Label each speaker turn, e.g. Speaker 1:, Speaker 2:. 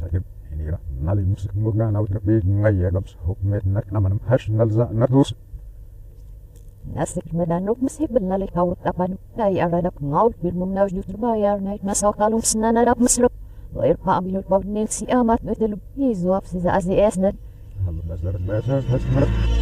Speaker 1: sakib ini lah nali mus ngurna na utrap bi ngai ya gabs hukmet nak naman hash nalza nadus
Speaker 2: نسك من أنو مسيب لنا لكاور تبان لا يعرض بنعود بالمنا وجود باير نايت مساقالو مسنا نرب مسرب غير قابل الباب نيل سيامات مثل بيزواف سيزا أزي أسنن
Speaker 1: هلا بزر بزر هسمرب